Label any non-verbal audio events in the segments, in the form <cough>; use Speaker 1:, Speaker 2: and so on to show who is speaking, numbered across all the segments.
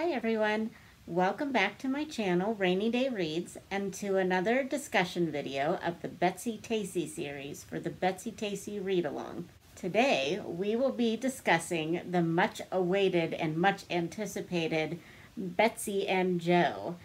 Speaker 1: Hi everyone, welcome back to my channel Rainy Day Reads and to another discussion video of the Betsy Tacy series for the Betsy Tacy Read Along. Today we will be discussing the much awaited and much anticipated Betsy and Joe.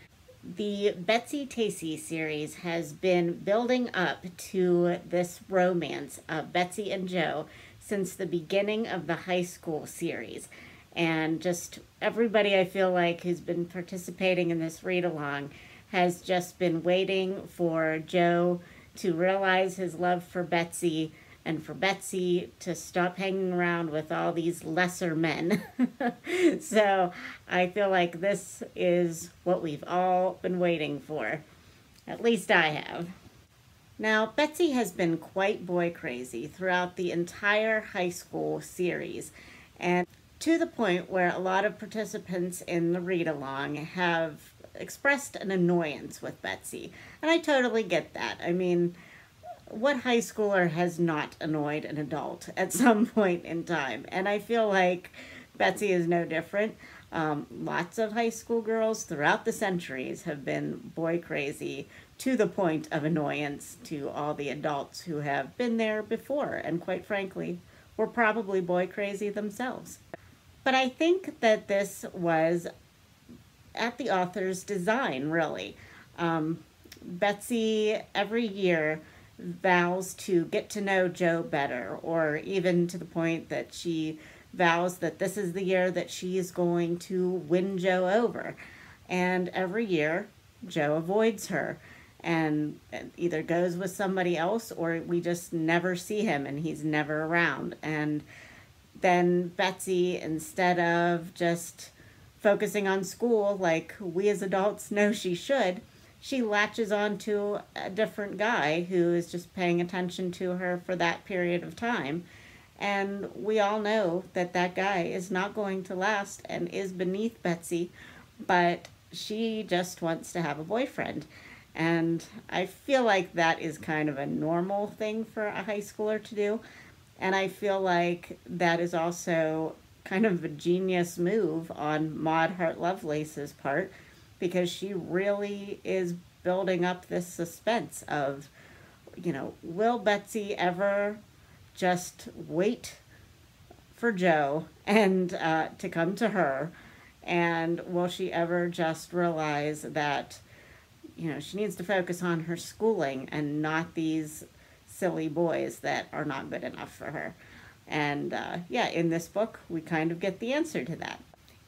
Speaker 1: The Betsy Tacy series has been building up to this romance of Betsy and Joe since the beginning of the high school series and just everybody I feel like who's been participating in this read along has just been waiting for Joe to realize his love for Betsy and for Betsy to stop hanging around with all these lesser men. <laughs> so I feel like this is what we've all been waiting for. At least I have. Now, Betsy has been quite boy crazy throughout the entire high school series. And to the point where a lot of participants in the read along have expressed an annoyance with Betsy. And I totally get that. I mean, what high schooler has not annoyed an adult at <laughs> some point in time? And I feel like Betsy is no different. Um, lots of high school girls throughout the centuries have been boy crazy to the point of annoyance to all the adults who have been there before and quite frankly were probably boy crazy themselves. But I think that this was at the author's design, really. Um, Betsy, every year, vows to get to know Joe better, or even to the point that she vows that this is the year that she is going to win Joe over. And every year, Joe avoids her and either goes with somebody else or we just never see him and he's never around. And then Betsy, instead of just focusing on school like we as adults know she should, she latches on to a different guy who is just paying attention to her for that period of time. And we all know that that guy is not going to last and is beneath Betsy, but she just wants to have a boyfriend. And I feel like that is kind of a normal thing for a high schooler to do. And I feel like that is also kind of a genius move on Maud Hart Lovelace's part because she really is building up this suspense of, you know, will Betsy ever just wait for Joe and uh, to come to her? And will she ever just realize that, you know, she needs to focus on her schooling and not these silly boys that are not good enough for her. And uh, yeah, in this book, we kind of get the answer to that.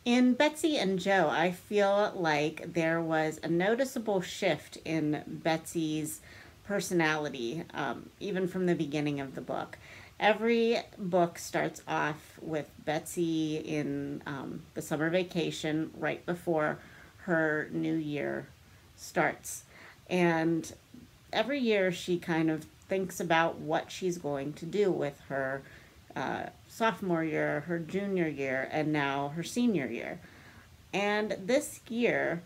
Speaker 1: In Betsy and Joe, I feel like there was a noticeable shift in Betsy's personality, um, even from the beginning of the book. Every book starts off with Betsy in um, the summer vacation right before her new year starts. And every year she kind of thinks about what she's going to do with her uh, sophomore year, her junior year, and now her senior year. And this year,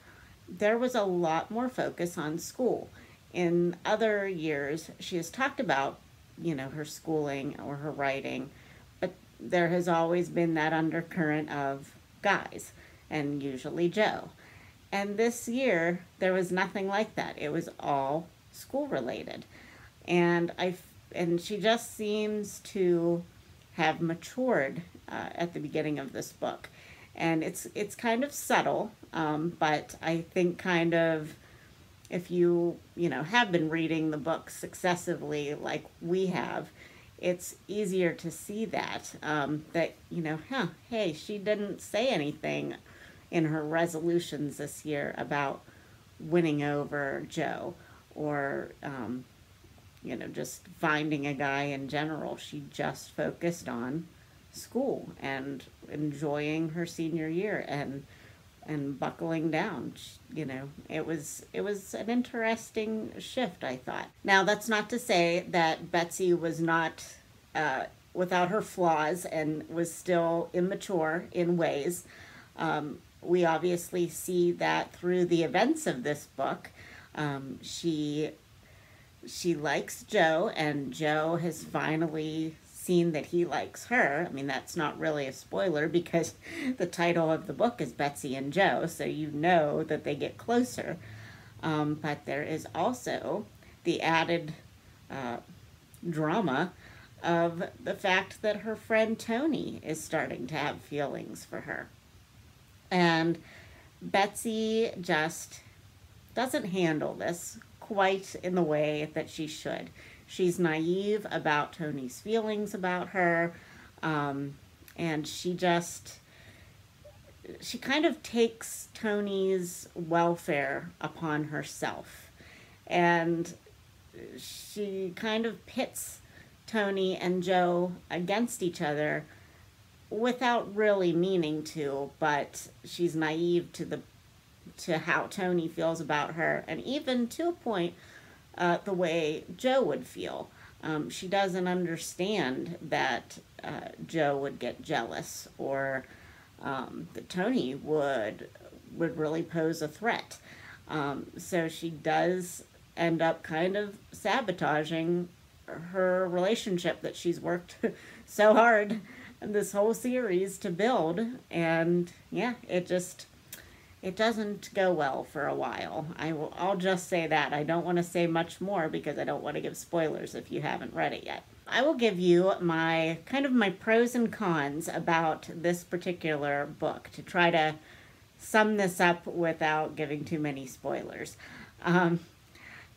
Speaker 1: there was a lot more focus on school. In other years, she has talked about, you know, her schooling or her writing, but there has always been that undercurrent of guys, and usually Joe. And this year, there was nothing like that. It was all school related and I and she just seems to have matured uh, at the beginning of this book, and it's it's kind of subtle, um, but I think kind of if you you know have been reading the book successively like we have, it's easier to see that um, that you know huh hey she didn't say anything in her resolutions this year about winning over Joe or um, you know, just finding a guy in general. She just focused on school and enjoying her senior year and and buckling down. You know it was it was an interesting shift i thought. Now that's not to say that betsy was not uh, without her flaws and was still immature in ways. Um, we obviously see that through the events of this book. Um, she she likes Joe, and Joe has finally seen that he likes her. I mean, that's not really a spoiler because <laughs> the title of the book is Betsy and Joe, so you know that they get closer. Um, but there is also the added uh, drama of the fact that her friend Tony is starting to have feelings for her. And Betsy just doesn't handle this quite in the way that she should. She's naive about Tony's feelings about her, um, and she just she kind of takes Tony's welfare upon herself, and she kind of pits Tony and Joe against each other without really meaning to, but she's naive to the to how Tony feels about her, and even to a point, uh, the way Joe would feel. Um, she doesn't understand that uh, Joe would get jealous or um, that Tony would would really pose a threat. Um, so she does end up kind of sabotaging her relationship that she's worked <laughs> so hard in this whole series to build and yeah it just it doesn't go well for a while. I will i'll just say that. I don't want to say much more because i don't want to give spoilers if you haven't read it yet. I will give you my kind of my pros and cons about this particular book to try to sum this up without giving too many spoilers. Um,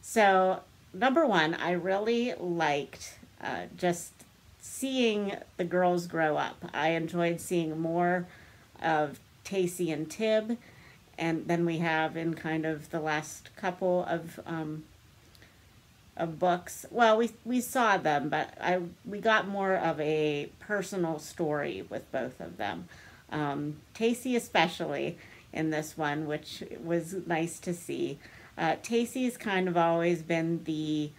Speaker 1: so number one, I really liked uh, just seeing the girls grow up. I enjoyed seeing more of Tacy and Tib, and then we have in kind of the last couple of um, of books. Well, we we saw them, but I we got more of a personal story with both of them. Um, Tacy especially in this one, which was nice to see. Uh, Tacy's kind of always been the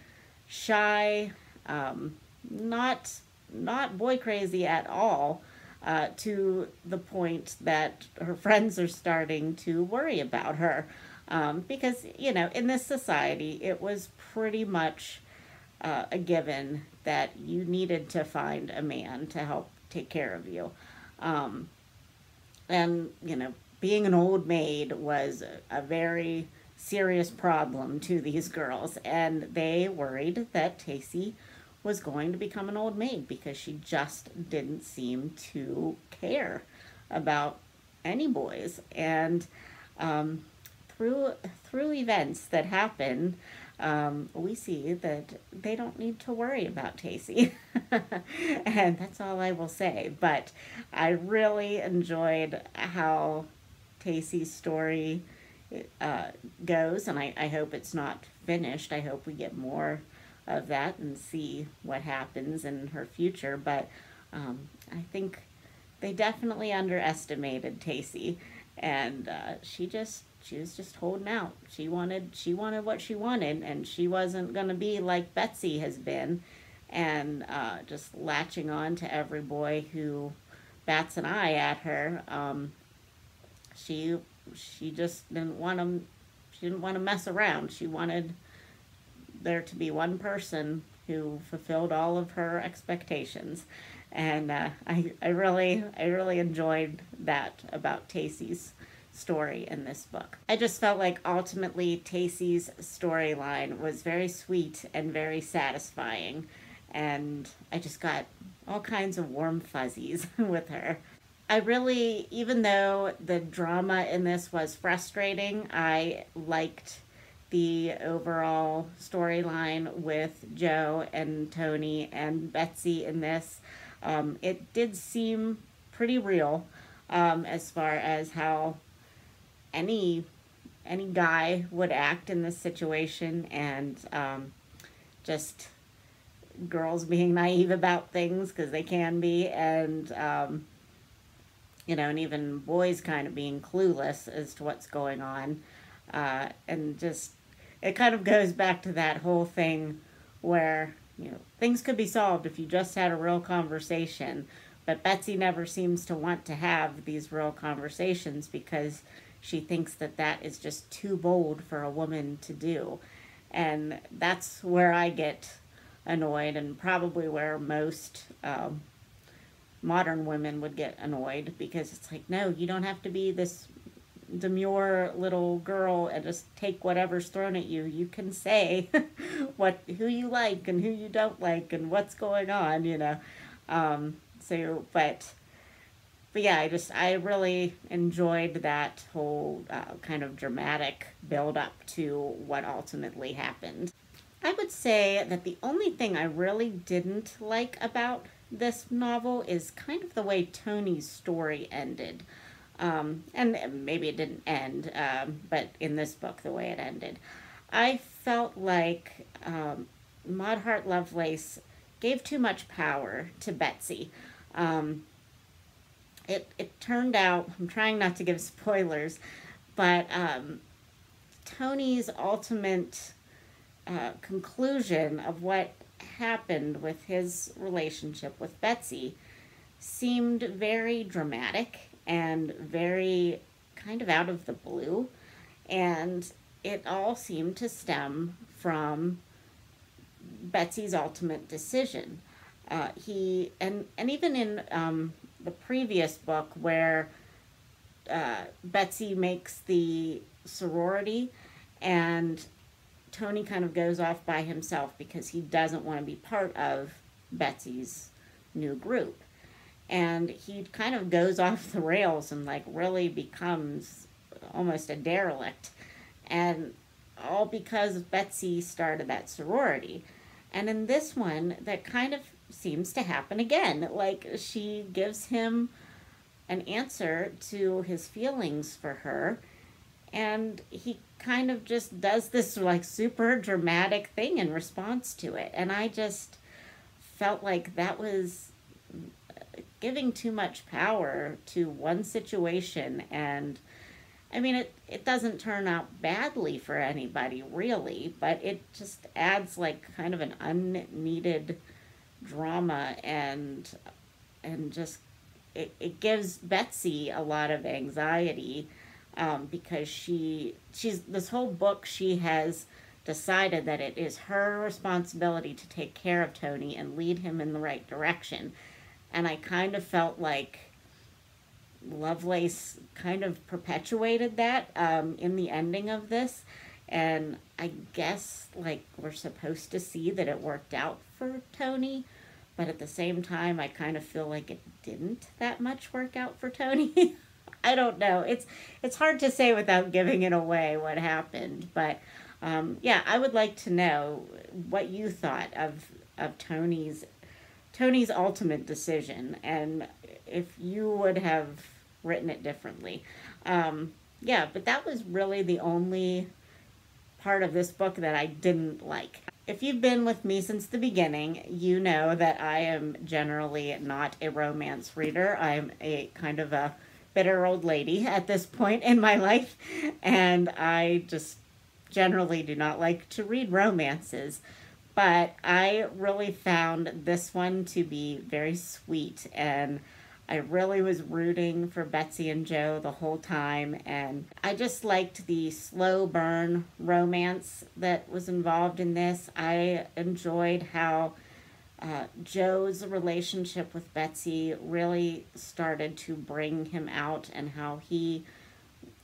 Speaker 1: shy, um, not not boy crazy at all, uh, to the point that her friends are starting to worry about her. Um, because, you know, in this society, it was pretty much uh, a given that you needed to find a man to help take care of you. Um, and, you know, being an old maid was a, very serious problem to these girls, and they worried that Tacy was going to become an old maid because she just didn't seem to care about any boys. And um, through through events that happen, um, we see that they don't need to worry about Tacy. <laughs> and that's all I will say. But I really enjoyed how Tacy's story uh, goes, and I, I hope it's not finished. I hope we get more of that and see what happens in her future. But um, I think they definitely underestimated Tacy, and uh, she just she was just holding out. She wanted she wanted what she wanted, and she wasn't gonna be like Betsy has been, and uh, just latching on to every boy who bats an eye at her. Um, she she just didn't want to she didn't want to mess around. She wanted there to be one person who fulfilled all of her expectations. And uh, I, I really I really enjoyed that about Tacy's story in this book. I just felt like ultimately Tacy's storyline was very sweet and very satisfying. And I just got all kinds of warm fuzzies <laughs> with her. I really, even though the drama in this was frustrating, I liked the overall storyline with Joe and Tony and Betsy in this. Um, it did seem pretty real um, as far as how any any guy would act in this situation and um, just girls being naive about things because they can be and um, you know, and even boys kind of being clueless as to what's going on. Uh, and just, it kind of goes back to that whole thing where, you know, things could be solved if you just had a real conversation. But Betsy never seems to want to have these real conversations because she thinks that that is just too bold for a woman to do. And that's where I get annoyed, and probably where most um, modern women would get annoyed because it's like, no, you don't have to be this demure little girl and just take whatever's thrown at you. You can say <laughs> what who you like and who you don't like and what's going on, you know. Um, so, but but yeah, I just I really enjoyed that whole uh, kind of dramatic build up to what ultimately happened. I would say that the only thing I really didn't like about this novel is kind of the way Tony's story ended. Um, and maybe it didn't end, um, but in this book, the way it ended. I felt like um, Maud Hart Lovelace gave too much power to Betsy. Um, it, it turned out, I'm trying not to give spoilers, but um, Tony's ultimate uh, conclusion of what happened with his relationship with Betsy seemed very dramatic and very kind of out of the blue. And it all seemed to stem from Betsy's ultimate decision. Uh, he and and even in um, the previous book where uh, Betsy makes the sorority and Tony kind of goes off by himself because he doesn't want to be part of Betsy's new group. And he kind of goes <laughs> off the rails and like really becomes almost a derelict. And all because Betsy started that sorority. And in this one, that kind of seems to happen again. Like she gives him an answer to his feelings for her and he kind of just does this like super dramatic thing in response to it and i just felt like that was giving too much power to one situation and i mean it it doesn't turn out badly for anybody really but it just adds like kind of an unneeded drama and and just it, it gives betsy a lot of anxiety um, because she she's this whole book she has decided that it is her responsibility to take care of Tony and lead him in the right direction. And I kind of felt like Lovelace kind of perpetuated that um, in the ending of this. And I guess, like, we're supposed to see that it worked out for Tony. But at the same time, I kind of feel like it didn't that much work out for Tony. <laughs> I don't know. It's it's hard to say without giving it away what happened, but um, yeah, I would like to know what you thought of of Tony's Tony's ultimate decision and if you would have written it differently. Um, yeah, but that was really the only part of this book that I didn't like. If you've been with me since the beginning, you know that I am generally not a romance reader. I'm a kind of a bitter old lady <laughs> at this point in my life, and I just generally do not like to read romances. But I really found this one to be very sweet, and I really was rooting for Betsy and Joe the whole time, and I just liked the slow burn romance that was involved in this. I enjoyed how uh, Joe's relationship with Betsy really started to bring him out and how he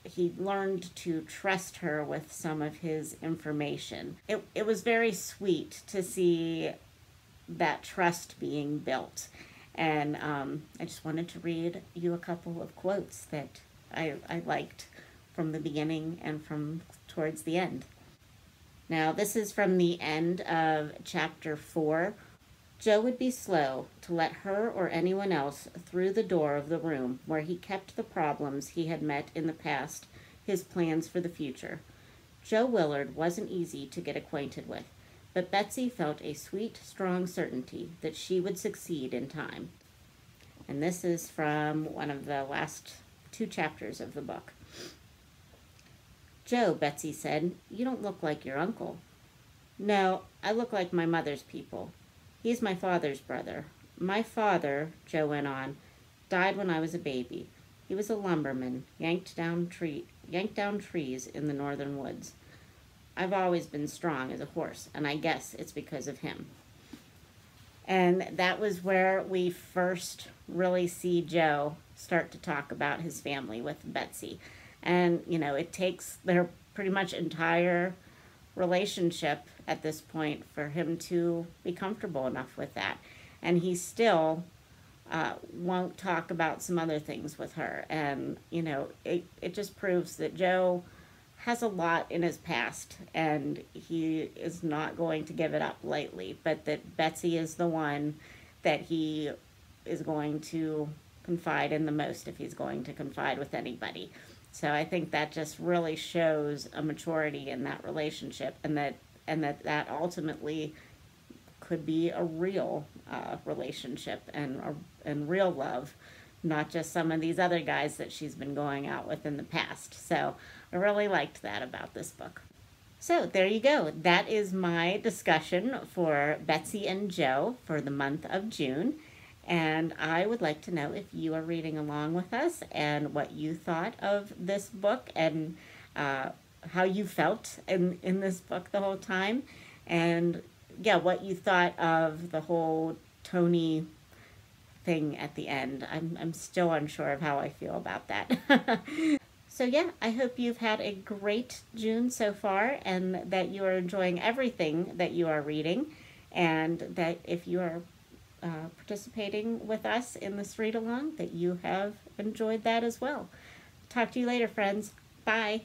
Speaker 1: he learned to trust her with some of his information. It, it was very sweet to see that trust being built. And um, I just wanted to read you a couple of quotes that I, I liked from the beginning and from towards the end. Now, this is from the end of chapter 4 Joe would be slow to let her or anyone else through the door of the room where he kept the problems he had met in the past, his plans for the future. Joe Willard wasn't easy to get acquainted with, but Betsy felt a sweet, strong certainty that she would succeed in time. And this is from one of the last two chapters of the book. Joe, Betsy said, you don't look like your uncle. No, I look like my mother's people. He's my father's brother. My father, Joe went on, died when I was a baby. He was a lumberman, yanked down tree yanked down trees in the northern woods. I've always been strong as a horse, and I guess it's because of him. And that was where we first really see Joe start to talk about his family with Betsy. And, you know, it takes their pretty much entire relationship at this point for him to be comfortable enough with that. And he still uh, won't talk about some other things with her. And, you know, it, it just proves that Joe has a lot in his past and he is not going to give it up lightly, but that Betsy is the one that he is going to confide in the most if he's going to confide with anybody. So I think that just really shows a maturity in that relationship and that and that that ultimately could be a real uh, relationship and and real love, not just some of these other guys that she's been going out with in the past. So I really liked that about this book. So there you go. That is my discussion for Betsy and Joe for the month of June. And I would like to know if you are reading along with us and what you thought of this book and uh, how you felt in, in this book the whole time. And yeah, what you thought of the whole Tony thing at the end. I'm, I'm still unsure of how I feel about that. <laughs> so yeah, I hope you've had a great June so far and that you are enjoying everything that you are reading and that if you are uh, participating with us in this read along, that you have enjoyed that as well. Talk to you later, friends. Bye.